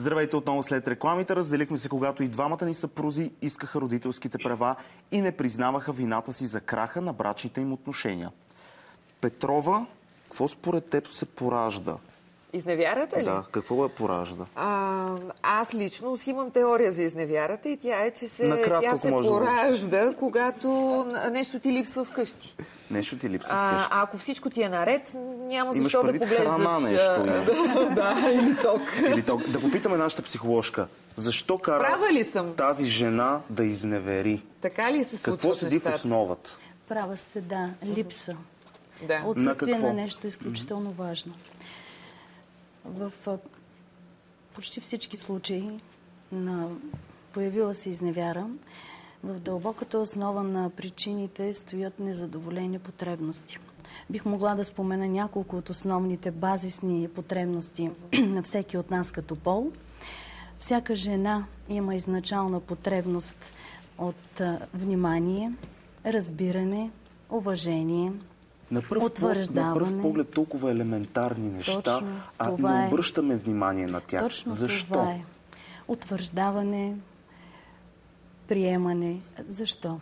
Здравейте отново след рекламите. Разделихме се, когато и двамата ни съпрузи искаха родителските права и не признаваха вината си за краха на брачните им отношения. Петрова, какво според теб се поражда? Изневярата ли? Да, какво е поражда? А, аз лично си имам теория за изневярата и тя е, че се, Накратко, тя се може да поражда, когато нещо ти липсва вкъщи. Нещо ти липсва А, вкъщи. а ако всичко ти е наред, няма Имаш защо да поглеждаш... храна нещо, да, или ток. Или то... Да попитаме нашата психоложка. Защо кара Права ли съм? тази жена да изневери? Така ли се случват Какво седи в нещата? основата? Права сте, да. Липса. Да. Отсъствие какво? на нещо изключително важно. В почти всички случаи на появила се изневяра, в дълбоката основа на причините стоят незадоволени потребности. Бих могла да спомена няколко от основните базисни потребности на всеки от нас като пол. Всяка жена има изначална потребност от внимание, разбиране, уважение, На пръв, на пръв поглед толкова елементарни неща, Точно, а не е. обръщаме внимание на тях. Точно Защо? това е. Утвърждаване, приемане. Защо?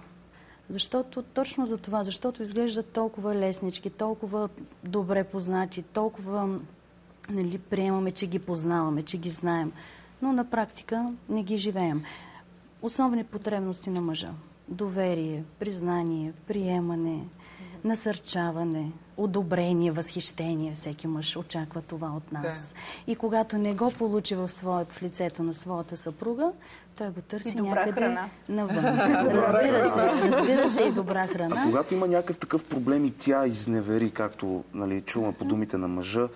Защото точно за това, защото изглеждат толкова леснички, толкова добре познати, толкова нали, приемаме, че ги познаваме, че ги знаем, но на практика не ги живеем. Основни потребности на мъжа. Доверие, признание, приемане, насърчаване, одобрение, възхищение. Всеки мъж очаква това от нас. И когато не го получи в, своят, в лицето на своята съпруга, той го търси И добра някъде храна. навън. разбира се, разбира се и добра храна. А когато има някакъв такъв проблем и тя изневери, както нали, чуваме по думите на мъжа,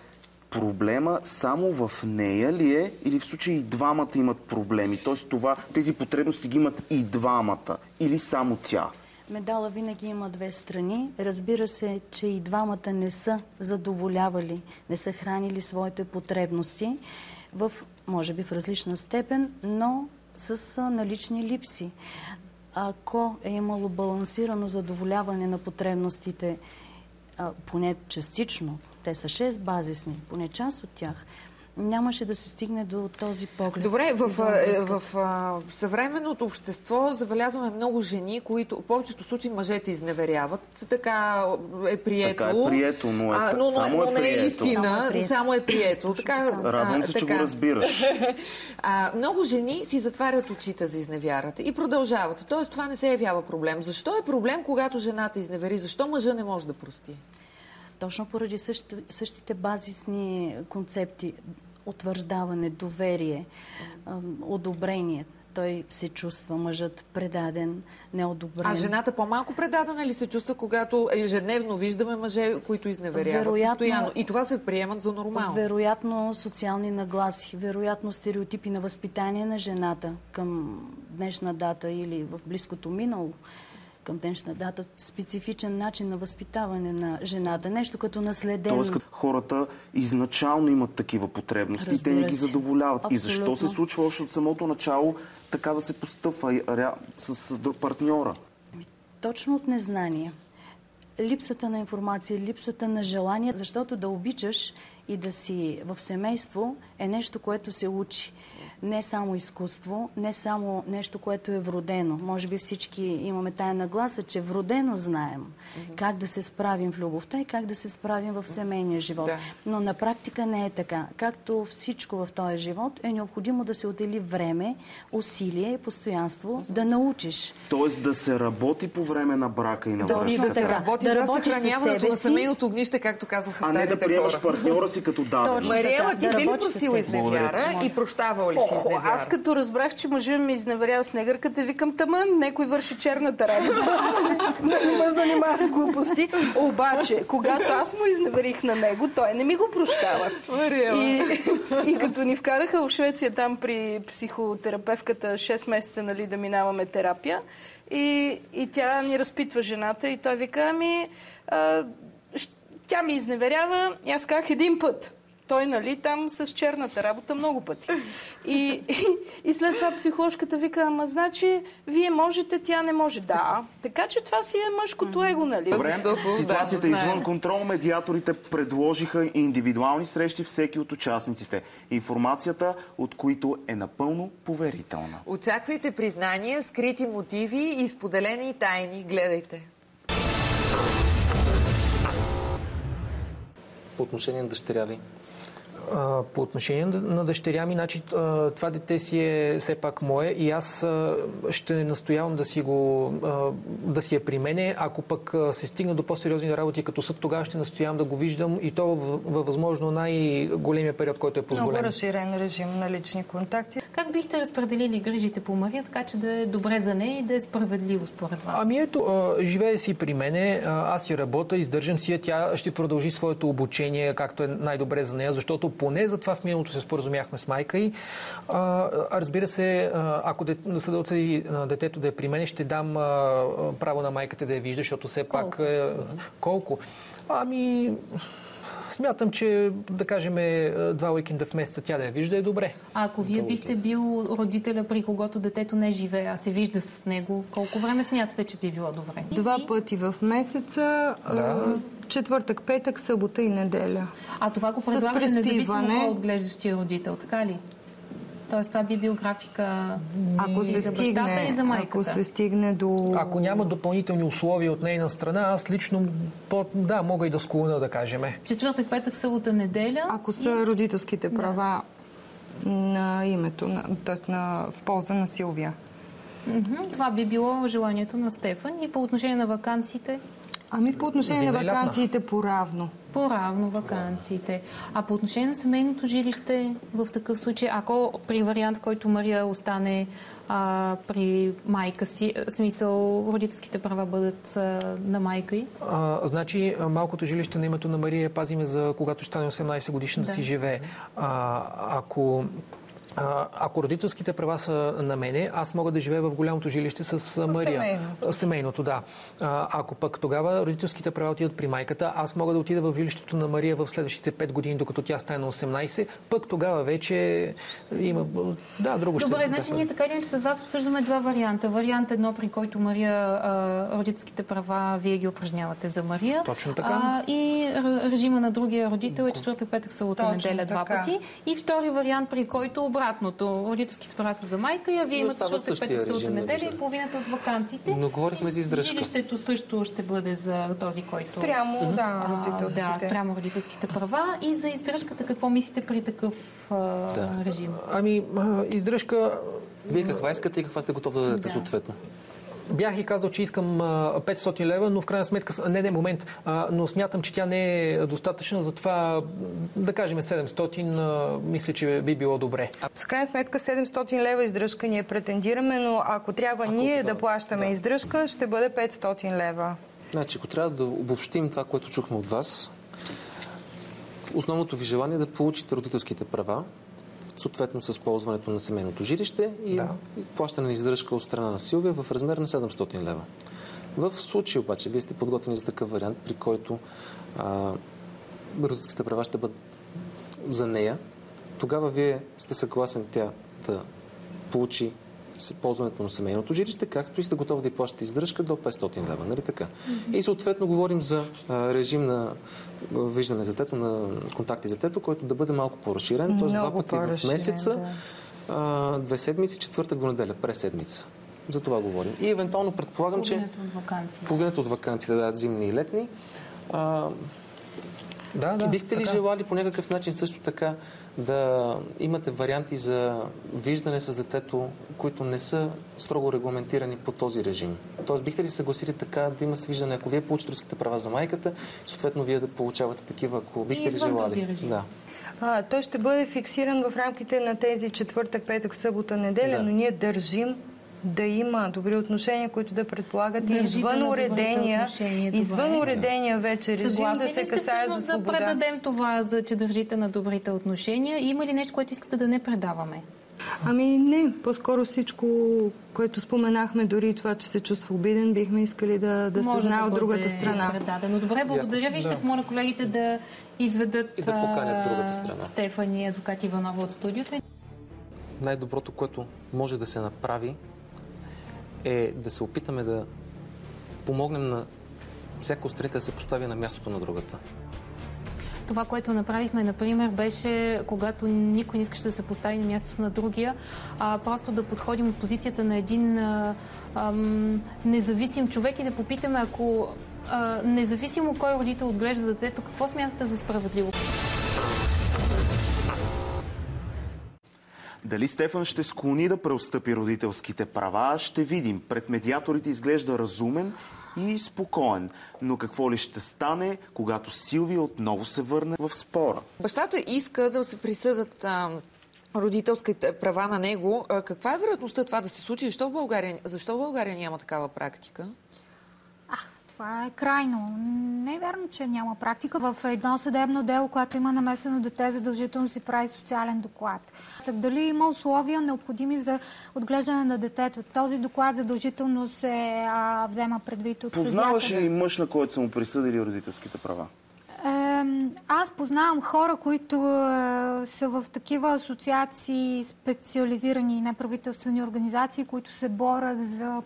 проблема само в нея ли е или в случай и двамата имат проблеми? Тоест това, тези потребности ги имат и двамата или само тя? Медала винаги има две страни. Разбира се, че и двамата не са задоволявали, не са хранили своите потребности в, може би в различна степен, но с налични липси. Ако е имало балансирано задоволяване на потребностите, поне частично, те са 6 базисни, поне част от тях, нямаше да се стигне до този поглед. Добре, в, е, в а, съвременното общество забелязваме много жени, които в повечето случаи мъжете изневеряват. Така е прието. Така е прието, но е- а, но, само но, е но не е прието. истина, Само е прието. само е прието. Така, Радвам а, се, че го така. разбираш. А, много жени си затварят очите за изневярата и продължават. Тоест това не се явява проблем. Защо е проблем, когато жената изневери? Защо мъжа не може да прости? Точно поради същи, същите базисни концепти утвърждаване, доверие, одобрение. Той се чувства мъжът предаден, неодобрен. А жената по-малко предадена ли се чувства, когато ежедневно виждаме мъже, които изневеряват Вероятно- постоянно? И това се приемат за нормално. Вероятно социални нагласи, вероятно стереотипи на възпитание на жената към днешна дата или в близкото минало към днешна дата, специфичен начин на възпитаване на жената. Нещо като наследено. Тоест, като хората изначално имат такива потребности и те не ги задоволяват. И защо се Абсолютно. случва още от самото начало така да се постъпва с, с друг партньора? Точно от незнание. Липсата на информация, липсата на желание, защото да обичаш и да си в семейство е нещо, което се учи. Не само изкуство, не само нещо, което е вродено. Може би всички имаме тая нагласа, че вродено знаем как да се справим в любовта и как да се справим в семейния живот. Да. Но на практика не е така. Както всичко в този живот, е необходимо да се отдели време, усилие и постоянство да научиш. Тоест да се работи по време на брака и на Да, връзката. да се работи Да за съхраняването на семейното огнище, както казаха А не да приемаш партньора си като дадено. Точно. Мариела, ти Да би ли простила изневяра и прощавала ли си Охо, изневяра? аз като разбрах, че мъжа ми изневерява с негърката, викам тъмън, некой върши черната работа. да не ме занимава с глупости. Обаче, когато аз му изневерих на него, той не ми го прощава. И, и като ни вкараха в Швеция там при психотерапевката 6 месеца нали, да минаваме терапия, и, и тя ни разпитва жената и той вика, ами, а, тя ми изневерява и аз казах един път. Той, нали, там с черната работа много пъти. И, и, и след това психоложката вика, ама значи, вие можете, тя не може. Да. Така че това си е мъжкото его, нали? Добре, Защото, ситуацията да, извън контрол. Медиаторите предложиха индивидуални срещи всеки от участниците. Информацията, от които е напълно поверителна. Очаквайте признания, скрити мотиви и споделени тайни. Гледайте. По отношение на дъщеря ви. По отношение на дъщеря ми, значи, това дете си е все пак мое и аз ще настоявам да си, го, да си е при мене. Ако пък се стигна до по-сериозни работи като съд, тогава ще настоявам да го виждам и то във възможно най-големия период, който е Много позволен. разширен режим на лични контакти. Как бихте разпределили грижите по Мария, така че да е добре за нея и да е справедливо според вас? Ами ето, живее си при мене, аз си работя, издържам си, я, тя ще продължи своето обучение, както е най-добре за нея, защото поне за това в миналото се споразумяхме с майка и а, разбира се, ако де, съда отсъди а, детето да е при мен, ще дам а, право на майката да я вижда, защото все пак Колко? е... Колко? Ами... Смятам, че да кажем е, два уикенда в месеца тя да я вижда е добре. А ако вие бихте бил родителя, при когото детето не живее, а се вижда с него, колко време смятате, че би било добре? Два пъти в месеца, Да. Четвъртък, петък, събота и неделя. А това го предлагате независимо е отглеждащия родител, така ли? Тоест това би бил графика Ако и се за бащата стигне, и за майката. ако се стигне до... Ако няма допълнителни условия от нейна страна, аз лично, по, да, мога и да склона, да кажем. Четвъртък, петък, събота, неделя. Ако са родителските права на името, на, т.е. На, в полза на Силвия. Това би било желанието на Стефан. И по отношение на вакансиите, Ами по отношение на вакансиите по-равно. по-равно вакансиите. А по отношение на семейното жилище, в такъв случай, ако при вариант, който Мария остане а, при майка си, смисъл родителските права бъдат а, на майка й, А, значи, малкото жилище на името на Мария пазиме за когато ще стане 18 годишна да. Да. си живее. А, ако ако родителските права са на мене, аз мога да живея в голямото жилище с Мария. семейното. Семейното, да. Ако пък тогава родителските права отидат при майката, аз мога да отида в жилището на Мария в следващите 5 години, докато тя стане на 18, пък тогава вече има... Да, друго ще... Добре, да значи ние така или иначе с вас обсъждаме два варианта. Вариант едно, при който Мария, родителските права, вие ги упражнявате за Мария. Точно така. А, и режима на другия родител е четвъртък, петък, събота, неделя два така. пъти. И втори вариант, при който обратното. Родителските права са за майка, а вие имате четвъртък, същия петък, събота, неделя и половината от вакансиите. Но говорихме за издръжка. Жилището също ще бъде за този, който... Прямо, да, А, родителските. да, спрямо родителските права. И за издръжката, какво мислите при такъв а, Да. режим? Ами, издръжка... Вие каква искате и каква сте готов да дадете Да. съответно? Бях и казал, че искам а, 500 лева, но в крайна сметка, не, не, момент, но смятам, че тя не е достатъчна, затова да кажем 700, а, мисля, че би било добре. В крайна сметка 700 лева издръжка ние претендираме, но ако трябва ние да плащаме издръжка, ще бъде 500 лева. Значи, ако трябва да обобщим това, което чухме от вас, основното ви желание е да получите родителските права, съответно с ползването на семейното жилище и Да. плащане на издръжка от страна на Силвия в размер на 700 лева. В случай обаче, вие сте подготвени за такъв вариант, при който а, родителските права ще бъдат за нея, тогава вие сте съгласен тя да получи ползването на семейното жилище, както и сте готови да плащате издръжка до 500 лева, нали така? И съответно говорим за режим на виждане за детето, на контакти за детето, който да бъде малко по-разширен, т.е. два пъти в месеца, да. две седмици, четвъртък до неделя, през седмица. За това говорим. И евентуално предполагам, че Половината от вакансии. половината от вакансиите, да, зимни и летни, а, Да, да. и бихте ли така. желали по някакъв начин също така да имате варианти за виждане с детето, които не са строго регламентирани по този режим? Тоест, бихте ли се съгласили така да има виждане, ако вие получите родителските права за майката, съответно вие да получавате такива, ако бихте ли желали? този режим. Да. А, той ще бъде фиксиран в рамките на тези четвъртък, петък, събота, неделя, Да. но ние държим да има добри отношения, които да предполагат и извън уредения, добре. извън уредения вече режим Съгласни да се касае за всъщност да свобода. предадем това, за че държите на добрите отношения? Има ли нещо, което искате да не предаваме? Ами не, по-скоро всичко, което споменахме, дори това, че се чувства обиден, бихме искали да, да се Може знае от бъде другата страна. Предадено. Добре, благодаря ви. Ще помоля колегите да изведат И да поканят другата страна. Стефани, адвокат Иванова от студиото. най-доброто, което може да се направи, е да се опитаме да помогнем на всяка от страните да се постави на мястото на другата. Това, което направихме, например, беше, когато никой не искаше да се постави на мястото на другия, а, просто да подходим от позицията на един а, ам, независим човек и да попитаме, ако а, независимо кой родител отглежда детето, какво смятате за справедливо? Дали Стефан ще склони да преотстъпи родителските права, ще видим. Пред медиаторите изглежда разумен и спокоен. Но какво ли ще стане, когато Силвия отново се върне в спора? Бащата иска да се присъдат а, родителските права на него. А, каква е вероятността това да се случи? Защо в България, защо в България няма такава практика? Това е крайно. Не е вярно, че няма практика. В едно съдебно дело, когато има намесено дете, задължително се прави социален доклад. Так, дали има условия необходими за отглеждане на детето? Този доклад задължително се а, взема предвид от Познаваш ли мъж, на който са му присъдили родителските права? Аз познавам хора, които е, са в такива асоциации, специализирани неправителствени организации, които се борят за,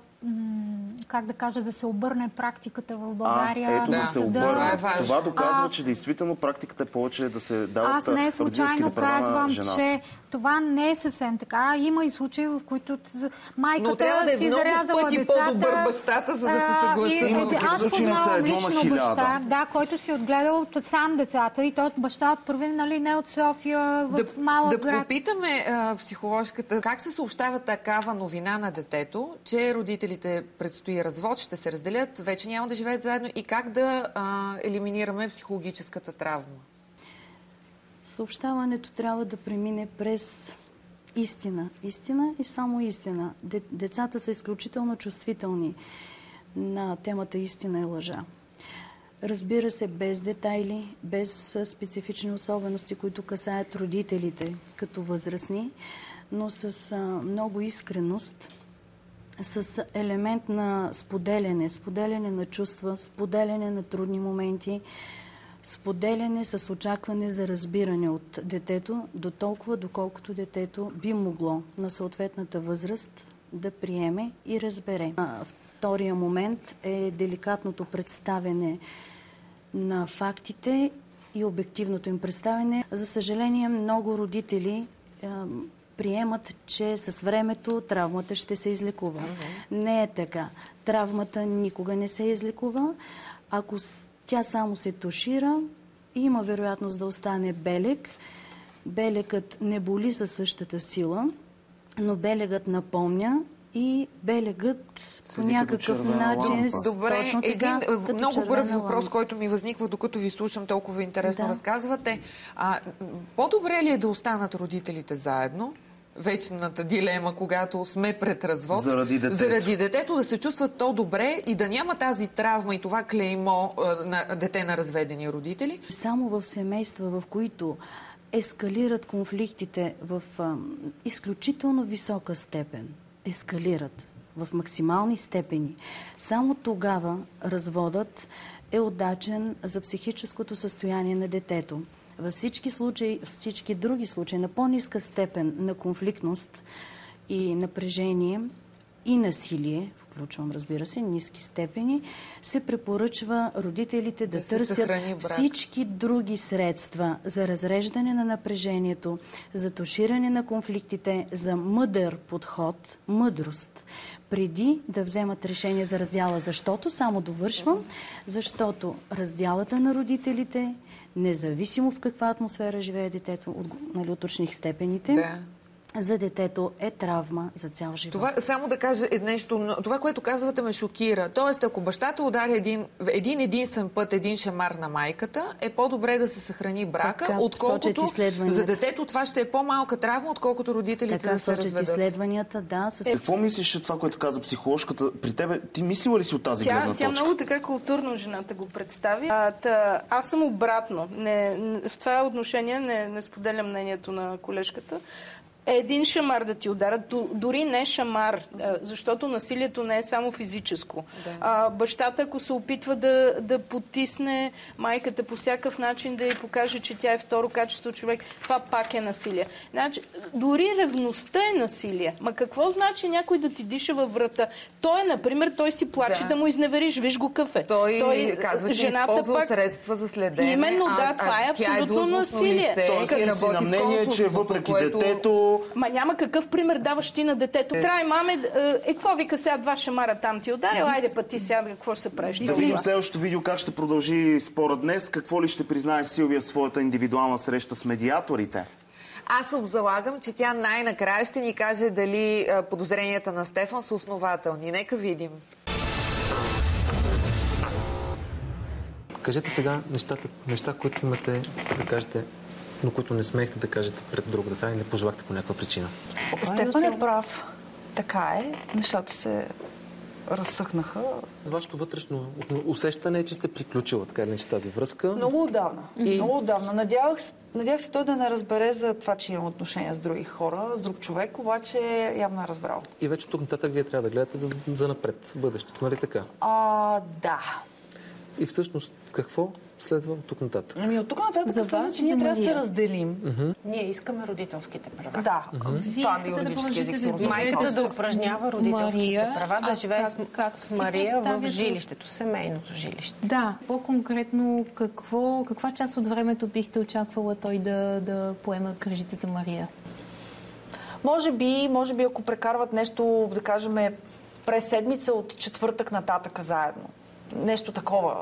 как да кажа, да се обърне практиката в България. а, ето да, да, се обърне. Това е. Това доказва, А, че действително практиката е повече да се дават Аз не случайно казвам, че това не е съвсем така. Има и случаи, в които майката Но трябва да е си много зарязала пъти децата. по-добър бащата, за да се съгласи. и- и- такива Аз познавам лично баща, да, който си отгледал от сам децата и той баща от първи, нали, не от София, в Да, малък да град. попитаме а, психоложката как се съобщава такава новина на детето, че родителите предстои развод, ще се разделят, вече няма да живеят заедно и как да а, елиминираме психологическата травма. Съобщаването трябва да премине през истина. Истина и само истина. Де- Децата са изключително чувствителни на темата истина и лъжа. Разбира се, без детайли, без специфични особености, които касаят родителите като възрастни, но с много искреност, с елемент на споделяне, споделяне на чувства, споделяне на трудни моменти, споделяне с очакване за разбиране от детето, до толкова, доколкото детето би могло на съответната възраст да приеме и разбере. А, Втория момент е деликатното представяне на фактите и обективното им представяне. За съжаление, много родители приемат, че с времето травмата ще се излекува. Не е така. Травмата никога не се излекува. Ако тя само се тушира, има вероятност да остане белег. Белегът не боли със същата сила, но белегът напомня и белегът по някакъв начин... Добре, точно един така, е, като много бърз въпрос, лампа. който ми възниква, докато ви слушам толкова интересно Да. разказвате. По-добре ли е да останат родителите заедно? Вечната дилема, когато сме пред развод. Заради детето. Заради детето да се чувстват то добре и да няма тази травма и това клеймо а, на дете на разведени родители. Само в семейства, в които ескалират конфликтите в а, изключително висока степен, ескалират в максимални степени, само тогава разводът е удачен за психическото състояние на детето. Във всички случаи, всички други случаи на по-ниска степен на конфликтност и напрежение и насилие, включвам, разбира се, ниски степени, се препоръчва родителите да, Да търсят всички други средства за разреждане на напрежението, за туширане на конфликтите, за мъдър подход, мъдрост, преди да вземат решение за раздяла. Защото, само довършвам, защото раздялата на родителите, независимо в каква атмосфера живее детето, от, нали, уточних степените, Да. За детето е травма за цял живот. Това, само да кажа е нещо, това, което казвате, ме шокира. Тоест, ако бащата удари един, един единствен път, един шамар на майката, е по-добре да се съхрани брака, Така отколкото сочат за детето това ще е по-малка травма, отколкото родителите Така да се сочат разведат. изследванията, да. С... Какво мислиш това, което каза психоложката? При тебе, ти мислила ли си от тази Тя, гледна тя точка? много така културно жената го представи. А, та, аз съм обратно. Не- в това отношение не, не споделям мнението на колежката. Един шамар да ти ударят, дори не шамар, защото насилието не е само физическо. Да. А, бащата, ако се опитва да, да потисне майката по всякакъв начин, да й покаже, че тя е второ качество човек, това пак е насилие. Значи, дори ревността е насилие. Ма какво значи някой да ти диша във врата? Той, например, той си плаче да, да му изневериш, виж го кафе. Той, той казва, че жената използва пак... средства за следене. Именно, да, това е абсолютно е насилие. Той си на мнение, че въпреки което... детето Ма няма какъв пример даваш ти на детето. Трай, маме, е, е, какво вика сега два шамара там ти ударил, айде път ти сега какво ще се правиш? Да видим следващото видео как ще продължи спора днес. Какво ли ще признае Силвия в своята индивидуална среща с медиаторите? Аз обзалагам, че тя най-накрая ще ни каже дали е, подозренията на Стефан са основателни. Нека видим. Кажете сега нещата, неща, които имате да кажете но които не смеехте да кажете пред другата страна и не пожелахте по някаква причина. Стефан е прав. Така е. Нещата се разсъхнаха. Вашето вътрешно усещане е, че сте приключила така или тази връзка. Много отдавна. И... Много отдавна. Надявах, надявах се той да не разбере за това, че имам отношения с други хора, с друг човек, обаче явно е разбрал. И вече тук нататък вие трябва да гледате за, за напред, бъдещето, нали така? А, да. И всъщност какво следва от тук нататък? Ами от тук нататък за следва, че ние трябва да се разделим. Uh-huh. Ние искаме родителските права. Да. Uh-huh. Това е юридически език. Майката да упражнява родителските Мария, права, да живее как, как с Мария в жилището, семейното жилище. Да. По-конкретно, какво, каква част от времето бихте очаквала той да, да поема грижите за Мария? Може би, може би, ако прекарват нещо, да кажем, през седмица от четвъртък нататък заедно. Нещо такова.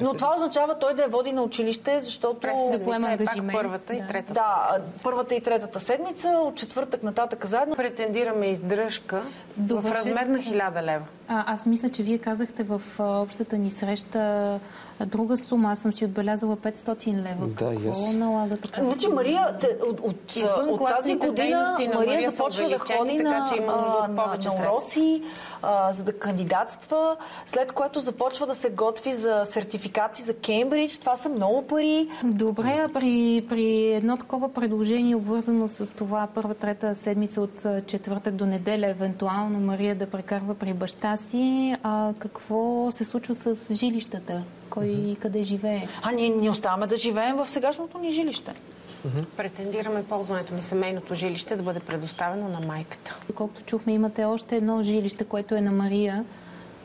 Но това означава той да я води на училище, защото... През да поема е пак първата да. и третата Да, седмица. първата и третата седмица, от четвъртък нататък заедно. Претендираме издръжка Довърши... в размер на 1000 лева. А, аз мисля, че вие казахте в общата ни среща друга сума. Аз съм си отбелязала 500 лева. Да, Какво yes. налага така? Значи Мария те, от, от, от тази година Мария, Мария започва да ходи така, на, че има нужда от повече на, на уроци, а, за да кандидатства, след което започва да се готви за сертификати за Кембридж. Това са много пари. Добре, а при, при едно такова предложение, обвързано с това първа, трета седмица от четвъртък до неделя, евентуално Мария да прекарва при баща си, а какво се случва с жилищата? Кой mm-hmm. къде живее? А ние не оставаме да живеем в сегашното ни жилище. Mm-hmm. Претендираме ползването на семейното жилище да бъде предоставено на майката. Колкото чухме, имате още едно жилище, което е на Мария.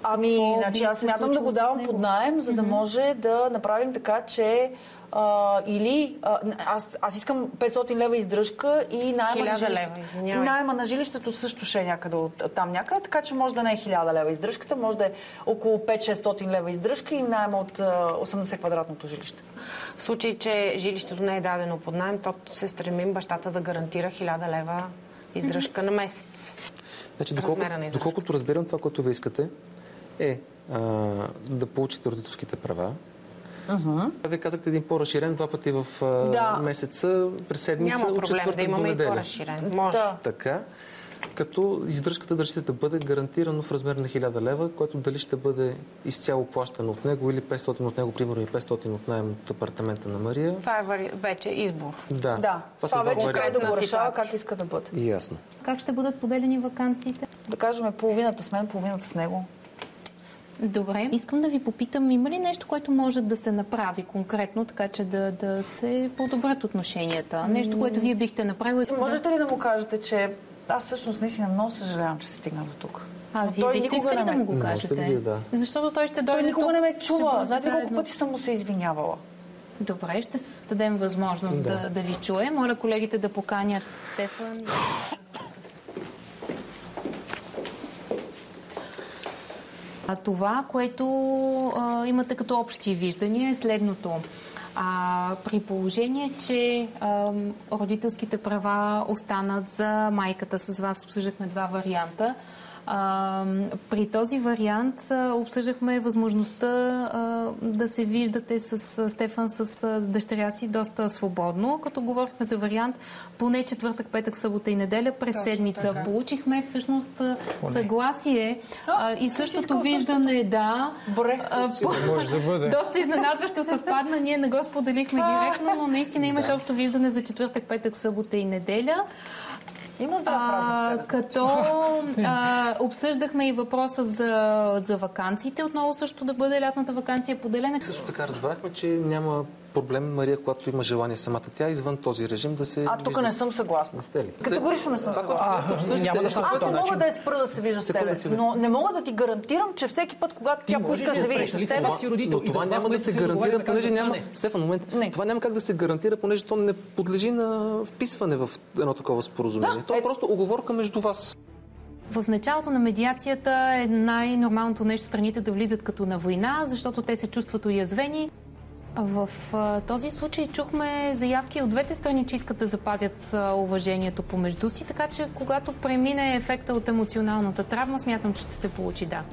Ами, значи аз смятам да го давам под найем, за да може да направим така, че а, или а, аз, аз искам 500 лева издръжка и найема на жилището. Найема на жилището също ще е някъде от, там някъде, така че може да не е 1000 лева издръжката, може да е около 5-600 лева издръжка и найема от а, 80 квадратното жилище. В случай, че жилището не е дадено под найем, то се стремим бащата да гарантира 1000 лева издръжка на месец. Значи, доколко, доколкото разбирам това, което ви искате, е а, да получите родителските права, Uh-huh. Вие казахте един по-разширен, два пъти в да. месеца, през седмица, Няма от четвъртък да имаме до и по-разширен. Може. Да. Така като издръжката държите да бъде гарантирано в размер на 1000 лева, което дали ще бъде изцяло плащано от него или 500 от него, примерно и 500 от найем от апартамента на Мария. Това е вече избор. Да. да. Това, това вече край да го решава как иска да бъде. Ясно. Как ще бъдат поделени вакансиите? Да кажем половината с мен, половината с него. Добре. Искам да ви попитам, има ли нещо, което може да се направи конкретно, така че да, да се подобрят отношенията? Нещо, което вие бихте направили? Можете ли да му кажете, че аз всъщност наистина много съжалявам, че се стигна до тук. А, вие той бихте искали да му го кажете? Ли, да. Защото той ще дойде Той никога не ме чува. Знаете колко пъти съм му се извинявала? Добре, ще създадем възможност да, да, да ви чуем. Моля колегите да поканят Стефан. Това, което а, имате като общи виждания е следното. А, при положение, че а, родителските права останат за майката, с вас обсъждахме два варианта, А, при този вариант а, обсъждахме възможността а, да се виждате с а, Стефан, с а, дъщеря си доста свободно, като говорихме за вариант поне четвъртък, петък, събота и неделя през Точно седмица. Така. Получихме всъщност съгласие а, и същото виждане, да. Бре, а, по... може да бъде. Доста изненадващо съвпадна. Ние не го споделихме директно, но наистина имаше общо виждане за четвъртък, петък, събота и неделя. Има здрав празник. Като а, обсъждахме и въпроса за, за вакансиите. Отново също да бъде лятната вакансия поделена. Също така разбрахме, че няма проблем Мария, когато има желание самата тя извън този режим да се. А тук не съм съгласна. Категорично не съм съгласна. няма да Аз не мога да я спра да се вижда с теб, но не мога да ти гарантирам, че всеки път, когато тя поиска да се види с теб. Но това няма да се гарантира, понеже няма. Стефан, момент. Това няма как да се гарантира, понеже то не подлежи на вписване в едно такова споразумение. То е просто оговорка между вас. В началото на медиацията е най-нормалното нещо страните да влизат като на война, защото те се чувстват уязвени. В а, този случай чухме заявки от двете страни, че искат да запазят а, уважението помежду си, така че когато премине ефекта от емоционалната травма, смятам, че ще се получи да.